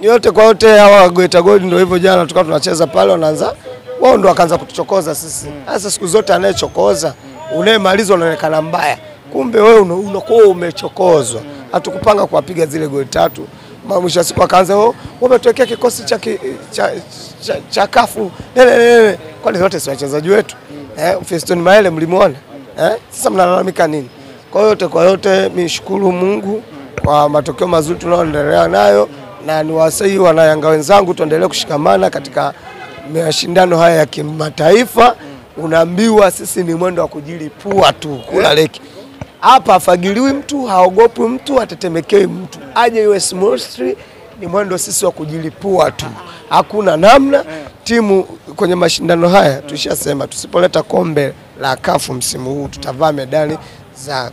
yote kwa yote hawa Geita Gold ndio hivyo, jana tukawa tunacheza pale, wanaanza wao ndio wakaanza kutuchokoza sisi. Sasa siku zote anayechokoza unayemaliza unaonekana mbaya, kumbe wewe una- unakuwa umechokozwa. Hatukupanga kuwapiga zile goli tatu. Mwisho wa siku akaanza "Oh, wametuwekea kikosi cha, ki- cha, cha, cha kafu nene nene, kwani wote si wachezaji wetu eh? Fiston Maele mlimuona eh? Sasa mnalalamika nini? Kwa yote kwa yote, mimi shukuru Mungu kwa matokeo mazuri tunayoendelea nayo, na niwasihi wanayanga wenzangu tuendelee kushikamana katika mashindano haya ya kimataifa. Unaambiwa sisi ni mwendo wa kujilipua tu kula leki hapa, afagiliwi mtu, haogopi mtu, atetemekei mtu, aje US Monastry ni mwendo sisi wa kujilipua tu, hakuna namna. Timu kwenye mashindano haya tushasema, tusipoleta kombe la kafu msimu huu tutavaa medali za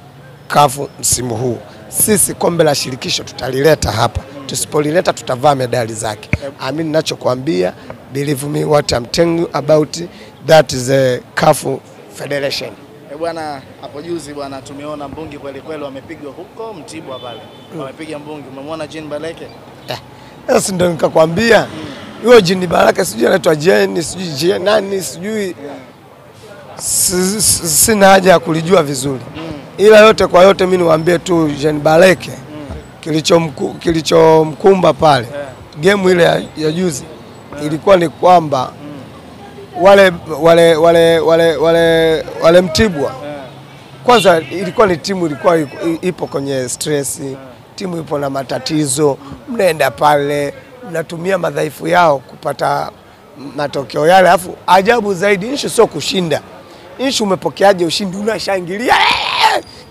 kafu msimu huu. Sisi kombe la shirikisho tutalileta hapa, tusipolileta tutavaa medali zake. Amini ninachokuambia, believe me what I'm telling you about that is a kafu federation. Eh, bwana hapo juzi bwana tumeona mbungi kweli kweli wamepigwa huko Mtibwa pale. Wamepiga mbungi. Umemwona Jean Baleke? Eh, Sasa ndio nikakwambia huyo Jean Baleke, sijui anaitwa Jean sijui Jean nani sijui si- si- sina haja ya kulijua vizuri, ila yote kwa yote mi niwaambie tu Jean Bareke kilichomkumba kilichomkumba pale gemu ile ya, ya juzi ilikuwa ni kwamba wale wale wale wale wale, wale Mtibwa kwanza ilikuwa ni timu ilikuwa ipo kwenye stress, timu ipo na matatizo, mnaenda pale mnatumia madhaifu yao kupata matokeo yale, alafu ajabu zaidi issue sio kushinda, issue umepokeaje ushindi, unashangilia "Eh!"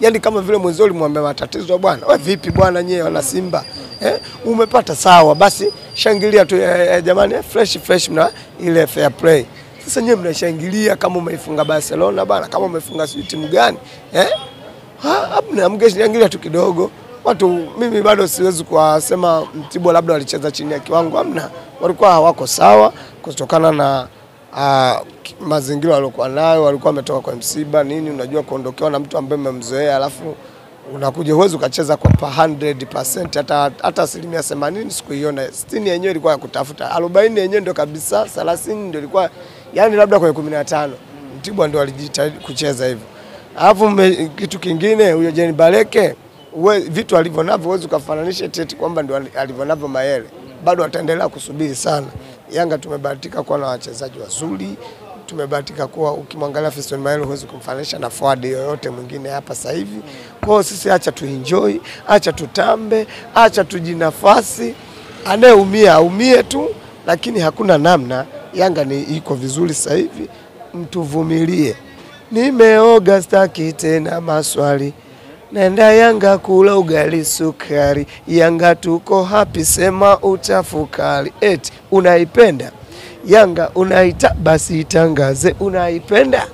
Yani kama vile mwenzio ulimwambia matatizo, bwana wewe vipi bwana, nyewe wana Simba eh, umepata sawa, basi shangilia tu eh, eh, jamani eh, fresh fresh, mna ile fair play sasa nyewe mnashangilia kama umeifunga Barcelona bana, kama umeifunga sijui timu gani eh? Ha, Hamna, mngeshangilia tu kidogo. Watu mimi bado siwezi kuwasema Mtibwa labda walicheza chini ya kiwango, amna, walikuwa hawako sawa kutokana na uh, mazingira waliokuwa nayo, walikuwa wametoka kwa msiba nini, unajua kuondokewa na mtu ambaye umemzoea alafu unakuja huwezi ukacheza kwa pa 100% hata hata asilimia 80 sikuiona. 60 yenyewe ilikuwa ya kutafuta, 40 yenyewe ndio kabisa, 30 ndio ilikuwa yani labda kwenye 15 Mtibwa ndio alijitahidi kucheza hivyo. Alafu kitu kingine huyo Jeni Baleke uwe, vitu alivyo navyo huwezi ukafananisha eti kwamba ndio ali- alivyo navyo Mayele, bado ataendelea kusubiri sana. Yanga tumebahatika kuwa na wachezaji wazuri tumebahatika kuwa ukimwangalia Fiston Mayele huwezi kumfananisha na forward yoyote mwingine hapa sasa hivi. Kwa hiyo sisi acha tuenjoy, acha tutambe, acha tujinafasi, anayeumia aumie tu, lakini hakuna namna. Yanga ni iko vizuri sasa hivi, mtuvumilie. Nimeoga staki tena maswali, nenda Yanga kula ugali sukari, Yanga tuko hapi, sema utafukari. Eti unaipenda Yanga unaita basi itangaze, unaipenda?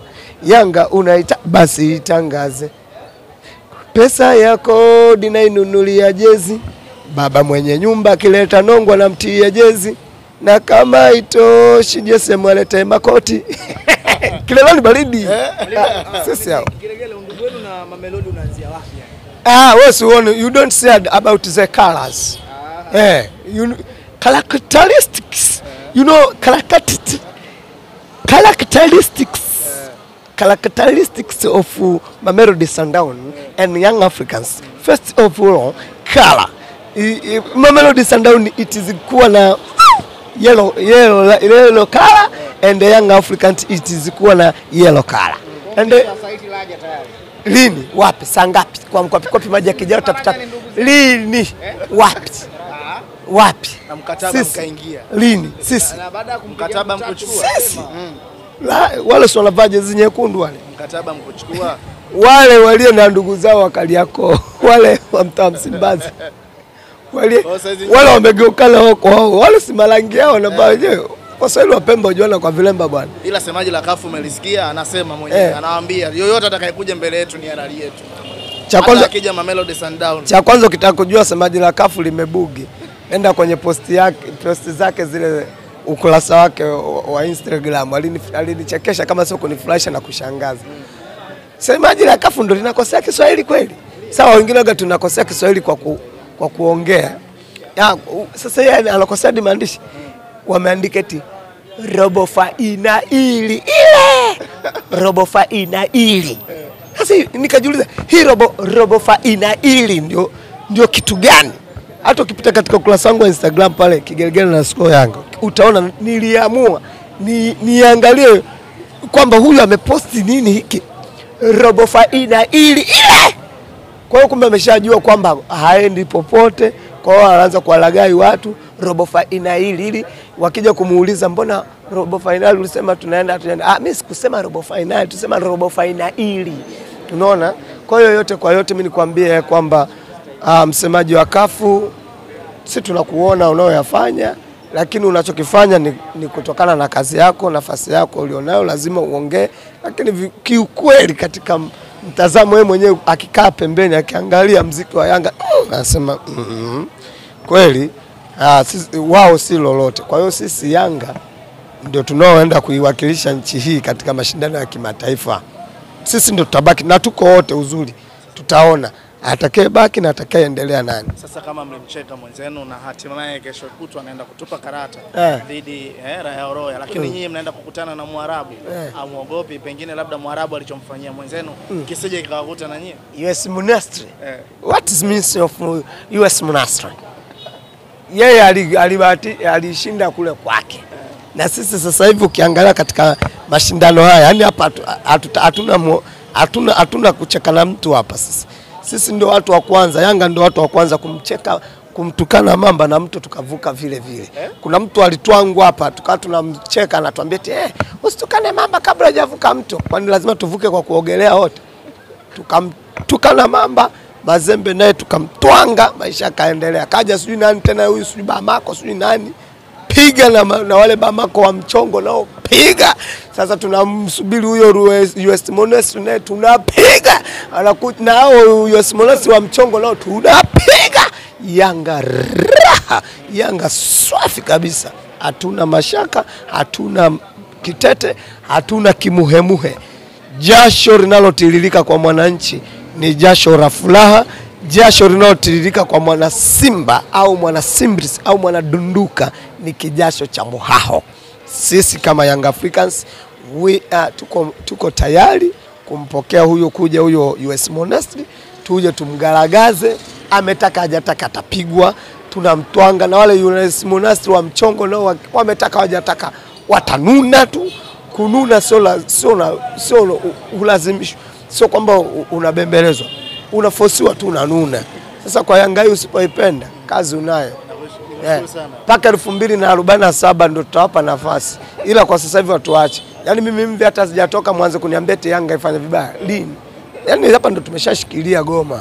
Yanga unaita basi itangaze. Pesa ya kodi nainunulia jezi, baba mwenye nyumba akileta nongwa na mtia jezi, na kama itoshi Jesse mwalete makoti. Kileloni baridi. Sisi hao. Na Mamelodi unaanzia wapi? Ah, wewe si uone, you don't say about the colors. Eh, you characteristics. You know characteristic, characteristics. Characteristics of uh, Mamelodi Sundown and Young Africans. First of all, color. Mamelodi Sundown it is kuwa na yellow yellow yellow color and the Young Africans it is kuwa na yellow color. And tayari. Lini? Wapi? sangapi? Kwa mkopi kopi maji yakijaa utapita. Lini? Wapi? Wapi? Na mkataba Sisi. mkaingia. Lini? Sisi. Na baada ya mkataba mkuchukua. Sisi. La, wale swala vaje jezi nyekundu wale. Mkataba mkuchukua. Wale walio na ndugu zao wa Kariakoo, wale wa mtaa Msimbazi. Wale wale wamegeukana huko wao. Wale si marangi yao wanavaa wenyewe. Waswahili wapemba hujuana kwa vilemba bwana. Ila semaji la kafu umelisikia, anasema mwenyewe, Eh. anawaambia yoyote atakayekuja mbele yetu ni halali yetu. Cha kwanza akija Mamelodi Sundowns. cha kwanza ukitaka kujua semaji la kafu limebugi, enda kwenye posti yake posti zake zile ukurasa wake wa Instagram alini- alinichekesha kama sio kunifurahisha na kushangaza. Semaji la kafu ndo linakosea Kiswahili kweli? Sawa, wengine waga tunakosea Kiswahili kwa, ku, kwa kuongea. Ya, sasa yeye anakosea hadi maandishi. Wameandika eti robo faina ili ile! Robo faina ili. Sasa nikajiuliza hii robo, robo faina ili ndio, ndio kitu gani hata ukipita katika ukurasa wangu wa Instagram pale kigelegele na score yangu utaona niliamua ni, niangalie kwamba huyu ameposti nini hiki robo faina ili ile kwa hiyo kumbe ameshajua kwamba haendi popote, kwa hiyo anaanza kuwalagai watu robo fainali hili ili wakija kumuuliza mbona robo fainali ulisema tunaenda tunaenda. Ah, mimi sikusema robo fainali, tusema robo fainali. Unaona? Kwa hiyo yote kwa yote mimi nikwambie kwamba ah, msemaji wa kafu si tunakuona unaoyafanya, lakini unachokifanya ni, ni kutokana na kazi yako, nafasi yako ulionayo, lazima uongee. Lakini kiukweli, katika mtazamo wewe mwenyewe, akikaa pembeni akiangalia mziki wa Yanga mm, anasema mm, kweli ah, sisi, wao si lolote. Kwa hiyo sisi Yanga ndio tunaoenda kuiwakilisha nchi hii katika mashindano ya kimataifa. Sisi ndio tutabaki na tuko wote, uzuri tutaona atakayebaki na atakayeendelea nani. Sasa kama mlimcheka mwenzenu na hatimaye kesho kutwa anaenda kutupa karata Eh. dhidi eh, Raia Oroya, lakini mm. nyinyi mnaenda kukutana na Mwarabu Eh. amwogopi, pengine labda Mwarabu alichomfanyia mwenzenu mm. kisije kikawakuta na nyinyi US Monastery eh. What is means of US Monastery? Yeye alibahati- alishinda kule kwake, na sisi sasa hivi ukiangalia katika mashindano haya, yani hapa hatu- hatu- hatuna hatuna hatuna kucheka na mtu hapa. Sisi sisi ndio watu wa kwanza, Yanga ndio watu wa kwanza kumcheka kumtukana mamba na mtu tukavuka vile vile. Kuna mtu alitwangu hapa tukawa tunamcheka anatuambia eti eh, usitukane mamba kabla hajavuka mto. Kwani lazima tuvuke kwa kuogelea wote? tukamtukana mamba Mazembe naye tukamtwanga, maisha yakaendelea. Kaja sijui nani tena huyu sijui Bamako sijui nani piga na, na wale Bamako wa mchongo nao piga. Sasa tunamsubiri huyo US Monest naye tunapiga, na hao US Monest wa mchongo nao tunapiga. Yanga raha, Yanga swafi kabisa, hatuna mashaka, hatuna kitete, hatuna kimuhemuhe jasho linalotiririka kwa mwananchi ni jasho la furaha. Jasho linalotiririka kwa mwana Simba au mwana Simbris au mwana Dunduka ni kijasho cha muhaho. Sisi kama Young Africans we are, tuko, tuko tayari kumpokea huyo kuja huyo US Monastir, tuje tumgaragaze, ametaka hajataka atapigwa, tunamtwanga na wale US Monastir wa mchongo nao wa- wametaka hawajataka watanuna tu. Kununa sio sio sio ulazimishwa, sio kwamba unabembelezwa, unafosiwa tu unanuna. Sasa kwa Yanga hii usipoipenda kazi unayo mpaka elfu mbili na arobaini na saba ndo tutawapa nafasi, ila kwa sasa hivi watuache. Yani mimi mvi hata sijatoka mwanze kuniambia eti Yanga ifanya vibaya lini? Yani hapa ndo tumeshashikilia goma.